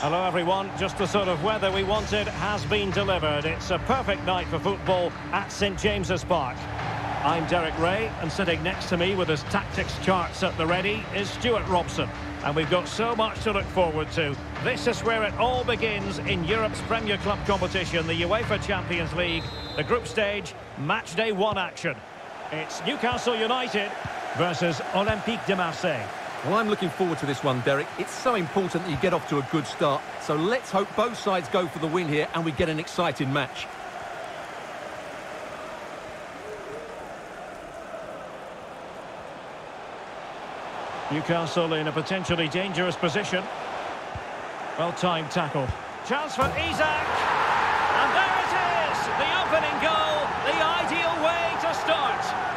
Hello everyone, just the sort of weather we wanted has been delivered. It's a perfect night for football at St James's Park. I'm Derek Ray, and sitting next to me with his tactics charts at the ready is Stuart Robson. And we've got so much to look forward to. This is where it all begins in Europe's Premier Club competition, the UEFA Champions League, the group stage, match day one action. It's Newcastle United versus Olympique de Marseille. Well, I'm looking forward to this one, Derek. It's so important that you get off to a good start. So let's hope both sides go for the win here and we get an exciting match. Newcastle in a potentially dangerous position. Well-timed tackle. Chance for Isak. And there it is! The opening goal, the ideal way to start.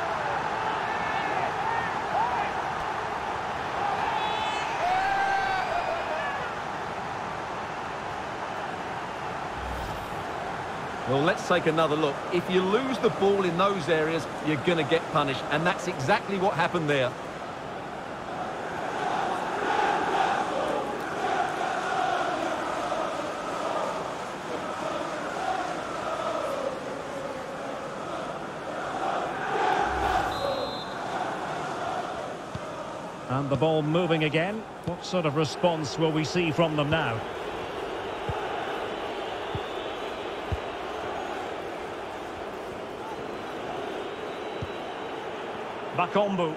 Well, let's take another look. If you lose the ball in those areas, you're going to get punished. And that's exactly what happened there. And the ball moving again. What sort of response will we see from them now? Bakambu.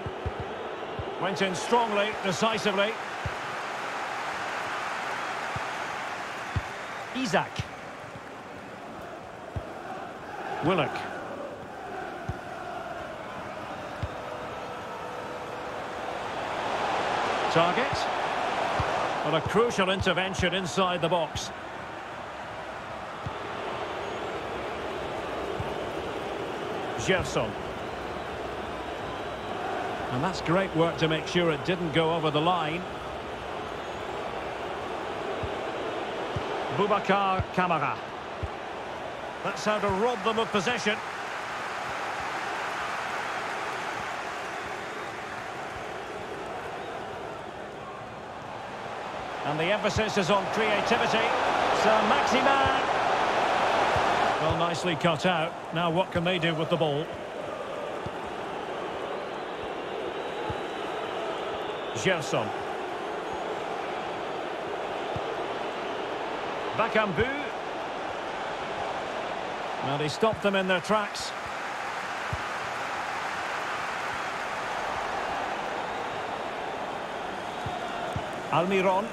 Went in strongly, decisively. Isak. Willock. Targett. But a crucial intervention inside the box. Gerson. And that's great work to make sure it didn't go over the line. Boubacar Kamara. That's how to rob them of possession. And the emphasis is on creativity. So Maximin. Well, nicely cut out. Now what can they do with the ball? Gerson. Bakambu. Well, he stopped them in their tracks. Almiron.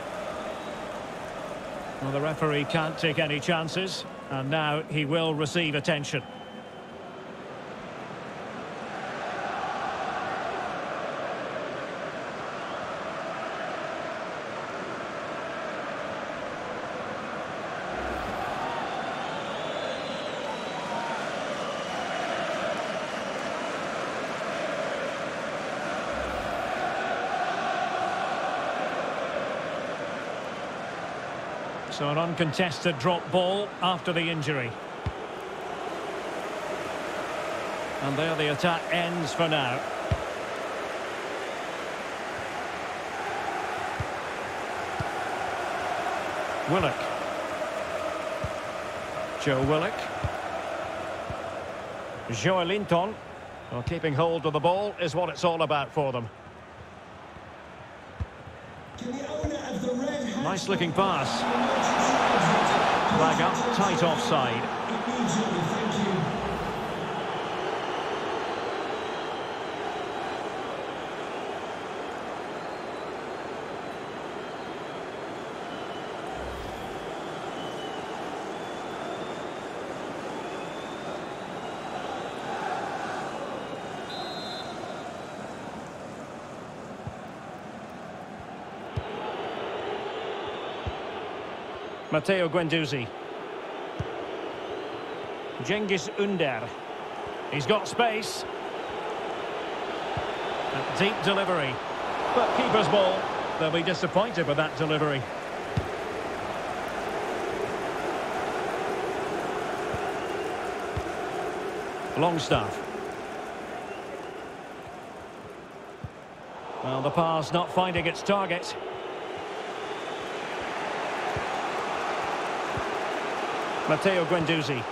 Well, the referee can't take any chances, and now he will receive attention. So an uncontested drop ball after the injury. And there the attack ends for now. Willock. Joe Willock. Joelinton. Well, keeping hold of the ball is what it's all about for them. Nice looking pass. Flag up, tight offside. Matteo Guendouzi. Cengiz Under. He's got space. A deep delivery. But keeper's ball. They'll be disappointed with that delivery. Longstaff. Well, the pass not finding its target. Matteo Guendouzi.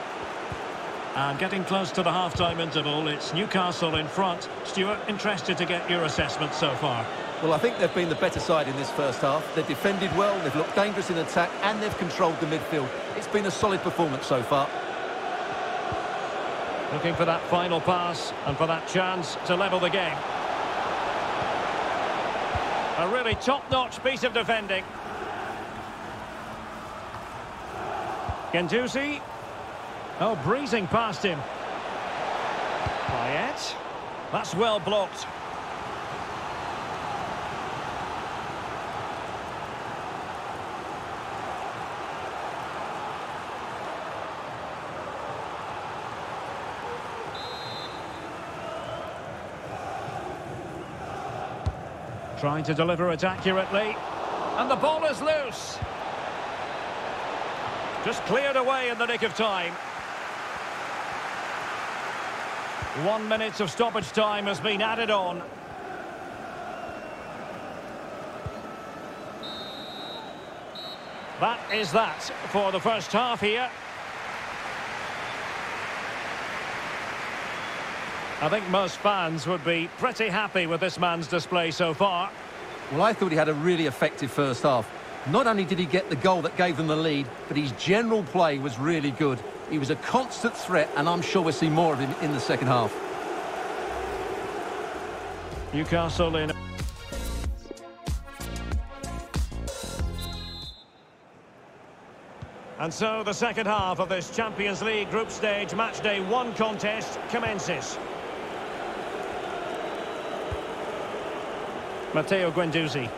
And getting close to the half-time interval, it's Newcastle in front. Stuart, interested to get your assessment so far. Well, I think they've been the better side in this first half. They've defended well, they've looked dangerous in attack, and they've controlled the midfield. It's been a solid performance so far. Looking for that final pass and for that chance to level the game. A really top-notch piece of defending. Guendouzi. Oh, breezing past him. Payet. That's well blocked. Trying to deliver it accurately. And the ball is loose. Just cleared away in the nick of time. One minute of stoppage time has been added on. That is that for the first half here. I think most fans would be pretty happy with this man's display so far. Well, I thought he had a really effective first half. Not only did he get the goal that gave them the lead, but his general play was really good. He was a constant threat, and I'm sure we'll see more of him in the second half. Newcastle in... And so the second half of this Champions League group stage matchday one contest commences. Matteo Guendouzi.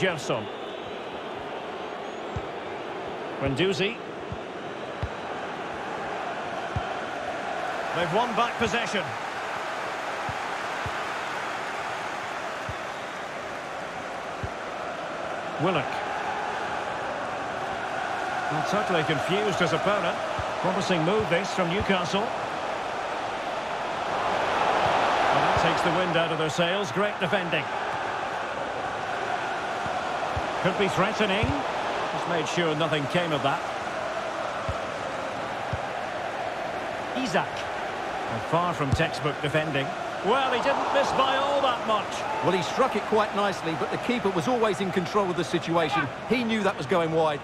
Gerson. Guendouzi. They've won back possession. Willock. Well, totally confused his opponent. Promising move this from Newcastle. Well, that takes the wind out of their sails. Great defending. Could be threatening. Just made sure nothing came of that. Isak. And far from textbook defending. Well, he didn't miss by all that much. Well, he struck it quite nicely, but the keeper was always in control of the situation. He knew that was going wide.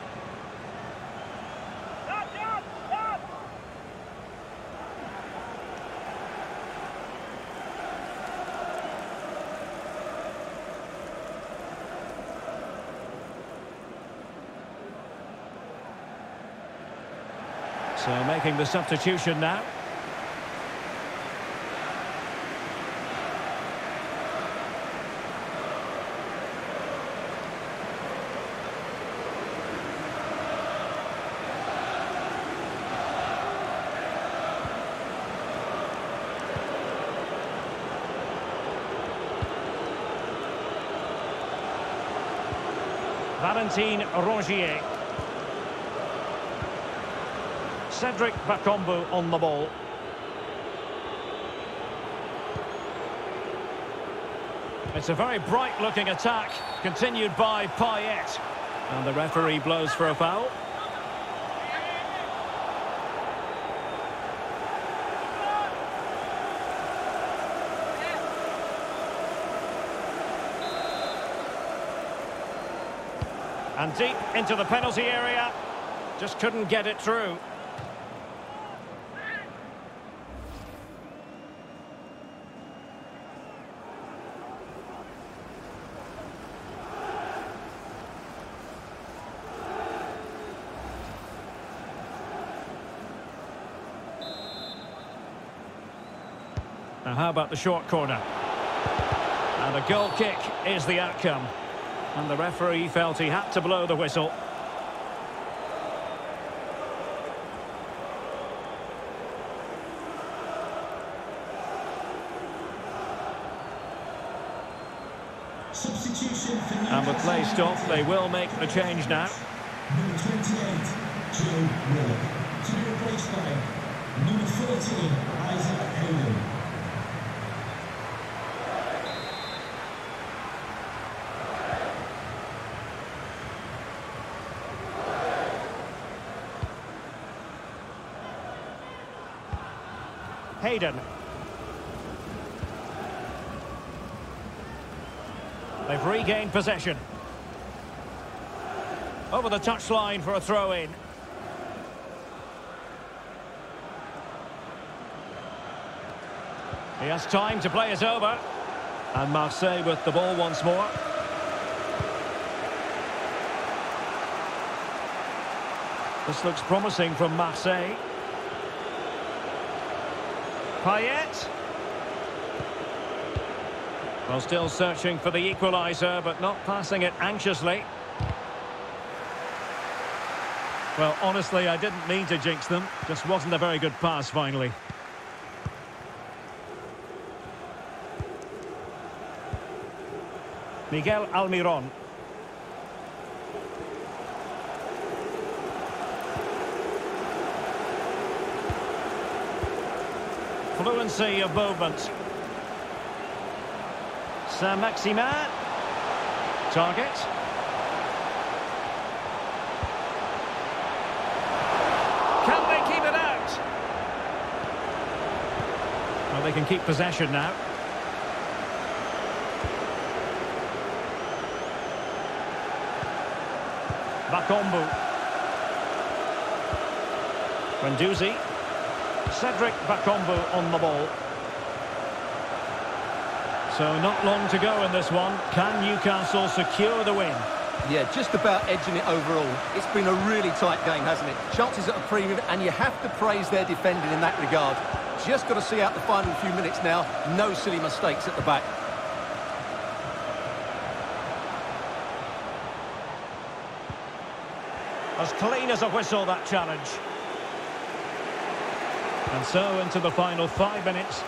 So making the substitution now. Valentin Rongier. Cedric Bakambu on the ball. It's a very bright-looking attack, continued by Payet. And the referee blows for a foul. And deep into the penalty area. Just couldn't get it through. Now how about the short corner? And a goal kick is the outcome. And the referee felt he had to blow the whistle. And with play stopped, they will make the change now. Number 28, Joe Willock. To be replaced by number 13, Isaac Hayden. Hayden. They've regained possession. Over the touchline for a throw-in. He has time to play it over. And Marseille with the ball once more. This looks promising from Marseille. Payet. Well, still searching for the equaliser, but not passing it anxiously. Well, honestly, I didn't mean to jinx them. Just wasn't a very good pass, finally. Miguel Almiron. Fluency of movement. Saint-Maximin. Targett. Can they keep it out? Well, they can keep possession now. Bakambu. Guendouzi. Cedric Bakambu on the ball. So not long to go in this one. Can Newcastle secure the win? Yeah, just about edging it overall. It's been a really tight game, hasn't it? Chances at a premium, and you have to praise their defending in that regard. Just got to see out the final few minutes now. No silly mistakes at the back. As clean as a whistle, that challenge. And so into the final five minutes.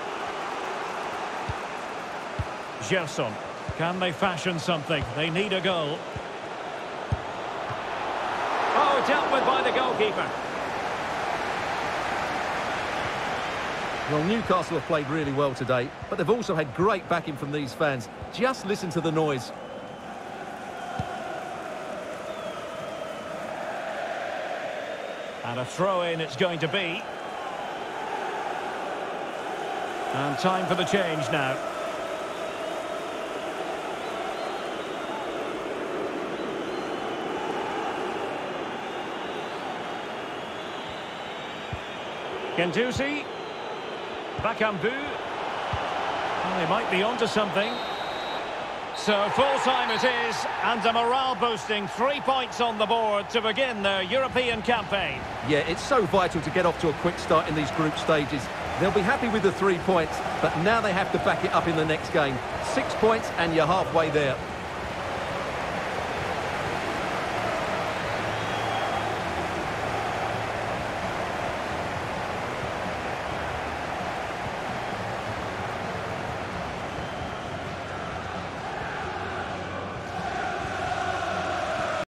Gerson. Can they fashion something? They need a goal. Oh, dealt with by the goalkeeper. Well, Newcastle have played really well today, but they've also had great backing from these fans. Just listen to the noise. And a throw-in it's going to be. And time for the change now. Guendouzi. Bakambu. Well, they might be onto something. So full-time it is, and a morale-boosting three points on the board to begin their European campaign. Yeah, it's so vital to get off to a quick start in these group stages. They'll be happy with the three points, but now they have to back it up in the next game. Six points and you're halfway there.